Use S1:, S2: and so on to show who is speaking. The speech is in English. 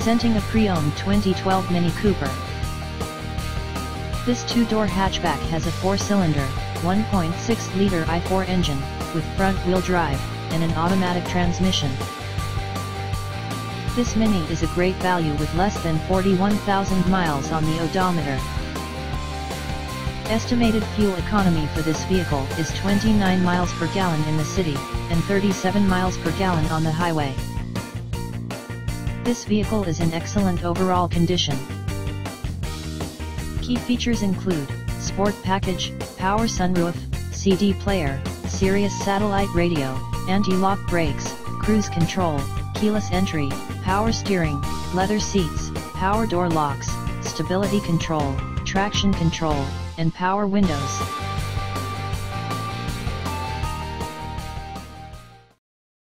S1: Presenting a pre-owned 2012 Mini Cooper. This two-door hatchback has a four-cylinder, 1.6-liter i4 engine, with front-wheel drive, and an automatic transmission. This Mini is a great value with less than 41,000 miles on the odometer. Estimated fuel economy for this vehicle is 29 miles per gallon in the city, and 37 miles per gallon on the highway. This vehicle is in excellent overall condition. Key features include, Sport Package, Power Sunroof, CD player, Sirius satellite radio, anti-lock brakes, cruise control, keyless entry, power steering, leather seats, power door locks, stability control, traction control, and power windows.